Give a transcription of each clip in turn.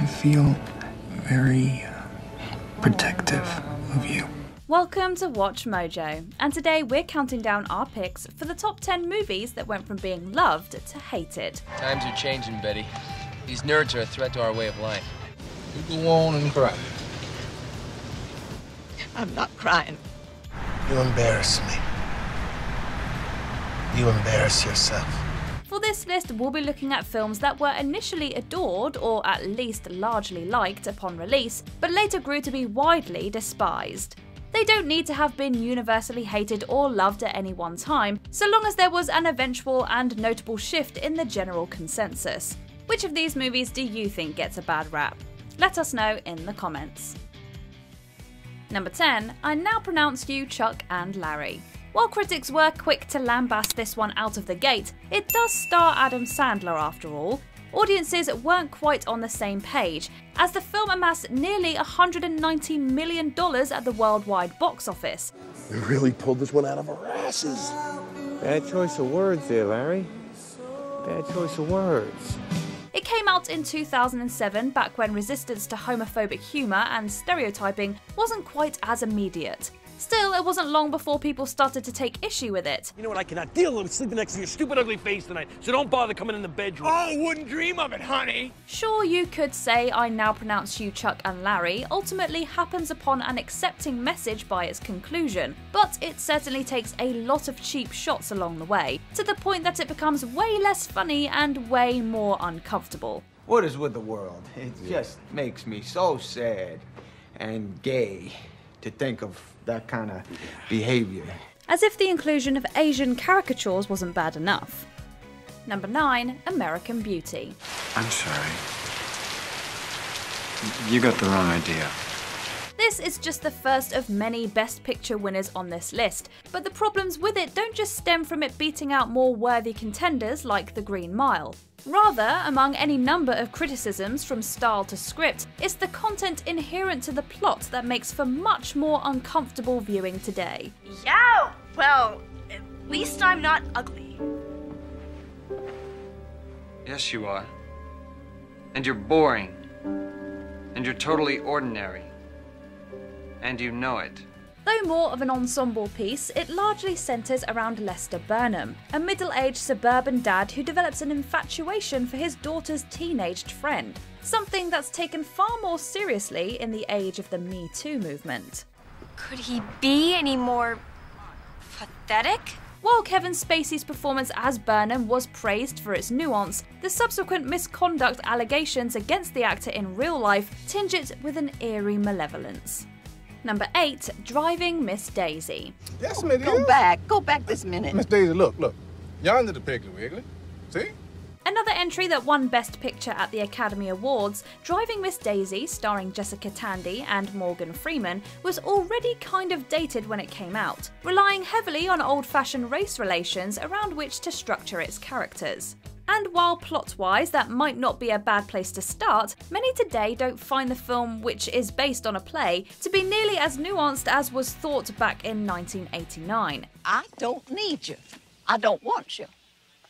I feel very uh, protective of you. Welcome to WatchMojo, and today we're counting down our picks for the top 10 movies that went from being loved to hated. Times are changing, Betty. These nerds are a threat to our way of life. You go on and cry. I'm not crying. You embarrass me. You embarrass yourself. For this list, we'll be looking at films that were initially adored, or at least largely liked upon release, but later grew to be widely despised. They don't need to have been universally hated or loved at any one time, so long as there was an eventual and notable shift in the general consensus. Which of these movies do you think gets a bad rap? Let us know in the comments. Number 10, I now pronounce you Chuck and Larry. While critics were quick to lambast this one out of the gate, it does star Adam Sandler after all. Audiences weren't quite on the same page, as the film amassed nearly $190 million at the worldwide box office. We really pulled this one out of our asses. Bad choice of words there, Larry. Bad choice of words. It came out in 2007, back when resistance to homophobic humour and stereotyping wasn't quite as immediate. Still, it wasn't long before people started to take issue with it. You know what? I cannot deal with sleeping next to your stupid, ugly face tonight, so don't bother coming in the bedroom. Oh, wouldn't dream of it, honey. Sure, you could say I now pronounce you Chuck and Larry ultimately happens upon an accepting message by its conclusion, but it certainly takes a lot of cheap shots along the way, to the point that it becomes way less funny and way more uncomfortable. What is with the world? It just makes me so sad and gay to think of that kind of behavior. As if the inclusion of Asian caricatures wasn't bad enough. Number 9, American Beauty. I'm sorry. You got the wrong idea. This is just the first of many Best Picture winners on this list, but the problems with it don't just stem from it beating out more worthy contenders like The Green Mile. Rather, among any number of criticisms from style to script, it's the content inherent to the plot that makes for much more uncomfortable viewing today. Yeah, well, at least I'm not ugly. Yes, you are. And you're boring. And you're totally ordinary. And you know it. Though more of an ensemble piece, it largely centres around Lester Burnham, a middle aged suburban dad who develops an infatuation for his daughter's teenaged friend, something that's taken far more seriously in the age of the Me Too movement. Could he be any more pathetic? While Kevin Spacey's performance as Burnham was praised for its nuance, the subsequent misconduct allegations against the actor in real life tinge it with an eerie malevolence. Number 8, Driving Miss Daisy. Yes, Miss Go back. Go back this minute. Miss Daisy, look, look. Yonder the Piggly Wiggly. See? Another entry that won Best Picture at the Academy Awards, Driving Miss Daisy, starring Jessica Tandy and Morgan Freeman, was already kind of dated when it came out, relying heavily on old fashioned race relations around which to structure its characters. And while plot wise that might not be a bad place to start, many today don't find the film, which is based on a play, to be nearly as nuanced as was thought back in 1989. I don't need you. I don't want you.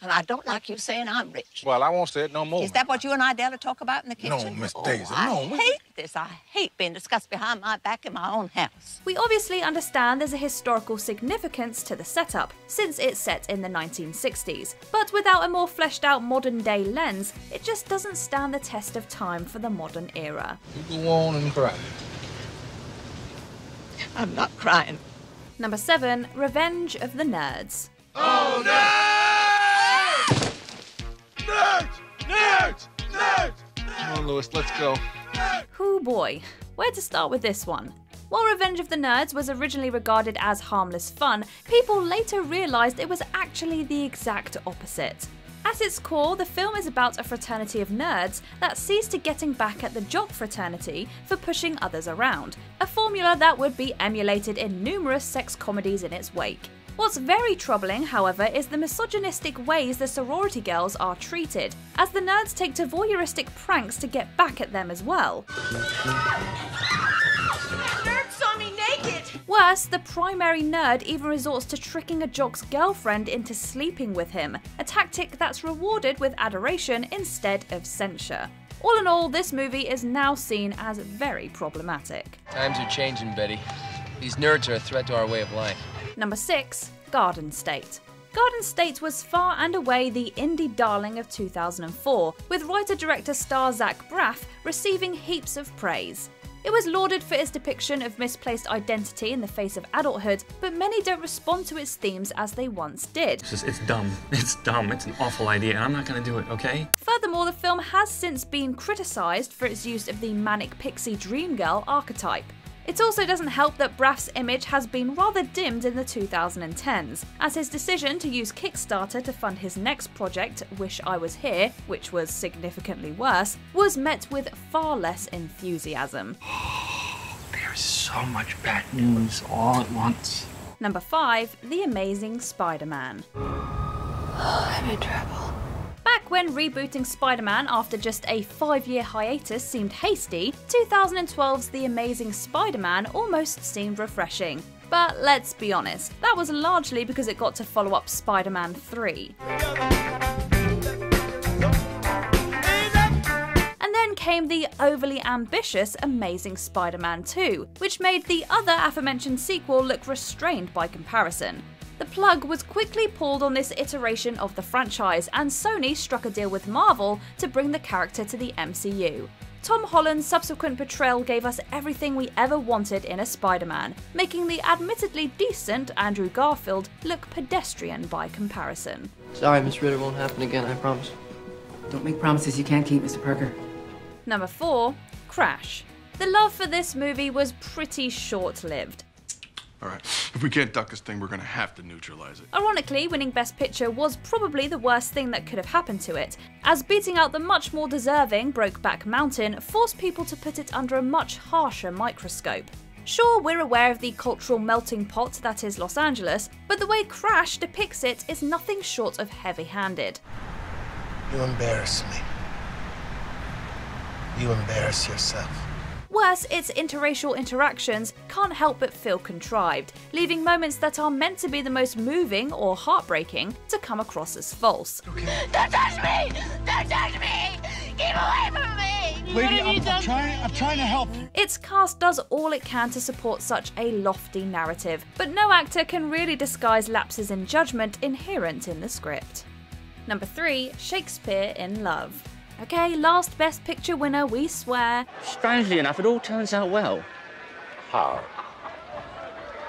And I don't like you saying I'm rich. Well, I won't say it no more. Is that what you and Idella talk about in the kitchen? No, kitchen? Miss Oh, Daisy, I no, we- hate this. I hate being discussed behind my back in my own house. We obviously understand there's a historical significance to the setup, since it's set in the 1960s, but without a more fleshed out modern day lens, it just doesn't stand the test of time for the modern era. You go on and cry. I'm not crying. Number 7, Revenge of the Nerds. Oh, nerds! Lewis, let's go. Boy, where to start with this one? While Revenge of the Nerds was originally regarded as harmless fun, people later realised it was actually the exact opposite. At its core, the film is about a fraternity of nerds that sees to getting back at the jock fraternity for pushing others around, a formula that would be emulated in numerous sex comedies in its wake. What's very troubling, however, is the misogynistic ways the sorority girls are treated, as the nerds take to voyeuristic pranks to get back at them as well. Nerd saw me naked! Worse, the primary nerd even resorts to tricking a jock's girlfriend into sleeping with him, a tactic that's rewarded with adoration instead of censure. All in all, this movie is now seen as very problematic. Times are changing, Betty. These nerds are a threat to our way of life. Number 6. Garden State. Garden State was far and away the indie darling of 2004, with writer director star Zach Braff receiving heaps of praise. It was lauded for its depiction of misplaced identity in the face of adulthood, but many don't respond to its themes as they once did. It's, just, it's dumb. It's dumb. It's an awful idea, and I'm not going to do it, okay? Furthermore, the film has since been criticised for its use of the manic pixie dream girl archetype. It also doesn't help that Braff's image has been rather dimmed in the 2010s, as his decision to use Kickstarter to fund his next project, Wish I Was Here, which was significantly worse, was met with far less enthusiasm. There's so much bad news all at once. Number 5 The Amazing Spider Man. I'm in trouble. When rebooting Spider Man after just a five year hiatus seemed hasty, 2012's The Amazing Spider Man almost seemed refreshing. But let's be honest, that was largely because it got to follow up Spider Man 3. And then came the overly ambitious Amazing Spider Man 2, which made the other aforementioned sequel look restrained by comparison. The plug was quickly pulled on this iteration of the franchise, and Sony struck a deal with Marvel to bring the character to the MCU. Tom Holland's subsequent portrayal gave us everything we ever wanted in a Spider Man, making the admittedly decent Andrew Garfield look pedestrian by comparison. Sorry, Miss Ritter won't happen again, I promise. Don't make promises you can't keep, Mr. Parker. Number 4 Crash. The love for this movie was pretty short lived. All right, if we can't duck this thing, we're gonna have to neutralize it. Ironically, winning Best Picture was probably the worst thing that could have happened to it, as beating out the much more deserving Brokeback Mountain forced people to put it under a much harsher microscope. Sure, we're aware of the cultural melting pot that is Los Angeles, but the way Crash depicts it is nothing short of heavy handed. You embarrass me. You embarrass yourself. Worse, its interracial interactions can't help but feel contrived, leaving moments that are meant to be the most moving or heartbreaking to come across as false. Don't touch me! Don't touch me! Keep away from me! Lady, I'm, I'm trying. I'm trying to help you. Its cast does all it can to support such a lofty narrative, but no actor can really disguise lapses in judgment inherent in the script. Number 3 Shakespeare in Love. Okay, last Best Picture winner, we swear. Strangely enough, it all turns out well. How?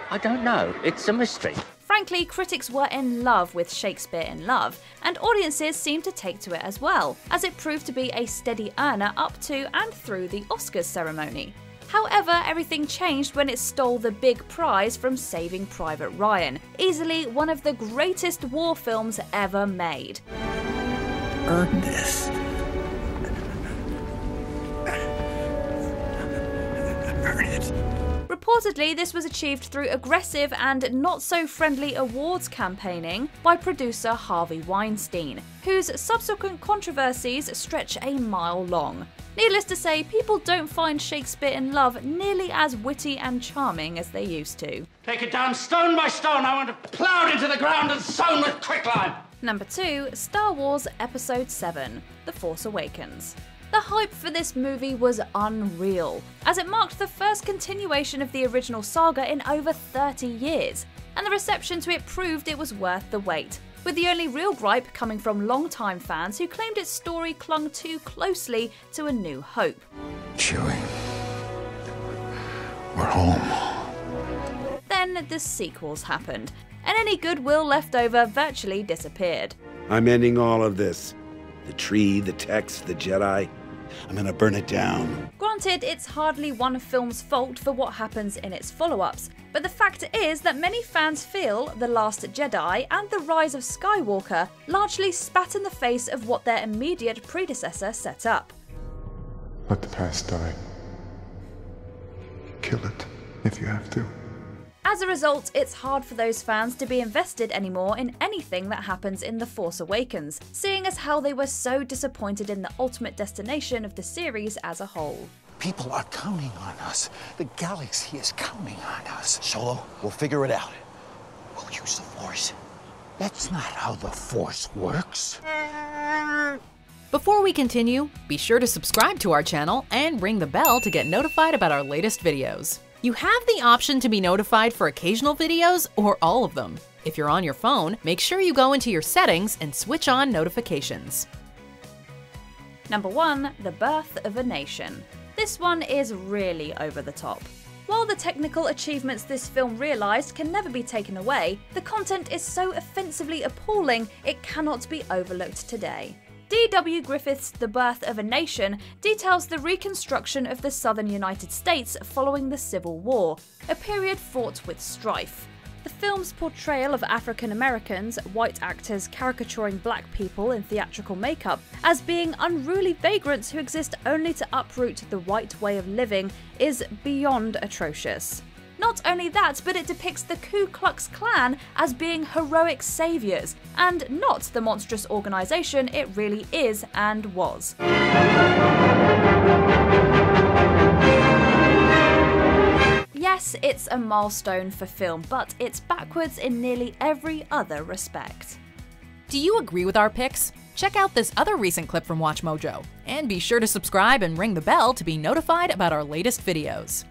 I don't know. It's a mystery. Frankly, critics were in love with Shakespeare in Love, and audiences seemed to take to it as well, as it proved to be a steady earner up to and through the Oscars ceremony. However, everything changed when it stole the big prize from Saving Private Ryan, easily one of the greatest war films ever made. Earn this. Earn it. Reportedly, this was achieved through aggressive and not so friendly awards campaigning by producer Harvey Weinstein, whose subsequent controversies stretch a mile long. Needless to say, people don't find Shakespeare in Love nearly as witty and charming as they used to. Take it down stone by stone. I want it plowed into the ground and sown with quicklime. Number 2, Star Wars Episode 7 The Force Awakens. The hype for this movie was unreal, as it marked the first continuation of the original saga in over 30 years, and the reception to it proved it was worth the wait, with the only real gripe coming from long-time fans who claimed its story clung too closely to A New Hope. Chewie. We're home. Then the sequels happened, and any goodwill left over virtually disappeared. I'm ending all of this. The tree, the text, the Jedi. I'm gonna burn it down. Granted, it's hardly one film's fault for what happens in its follow ups, but the fact is that many fans feel The Last Jedi and The Rise of Skywalker largely spat in the face of what their immediate predecessor set up. Let the past die. Kill it if you have to. As a result, it's hard for those fans to be invested anymore in anything that happens in The Force Awakens, seeing as how they were so disappointed in the ultimate destination of the series as a whole. People are counting on us. The galaxy is counting on us. Solo, we'll figure it out. We'll use the Force. That's not how the Force works. Before we continue, be sure to subscribe to our channel and ring the bell to get notified about our latest videos. You have the option to be notified for occasional videos or all of them. If you're on your phone, make sure you go into your settings and switch on notifications. Number 1 The Birth of a Nation. This one is really over the top. While the technical achievements this film realised can never be taken away, the content is so offensively appalling it cannot be overlooked today. D.W. Griffith's The Birth of a Nation details the reconstruction of the southern United States following the Civil War, a period fraught with strife. The film's portrayal of African Americans, white actors caricaturing black people in theatrical makeup, as being unruly vagrants who exist only to uproot the white way of living is beyond atrocious. Not only that, but it depicts the Ku Klux Klan as being heroic saviours, and not the monstrous organisation it really is and was. Yes, it's a milestone for film, but it's backwards in nearly every other respect. Do you agree with our picks? Check out this other recent clip from WatchMojo, and be sure to subscribe and ring the bell to be notified about our latest videos.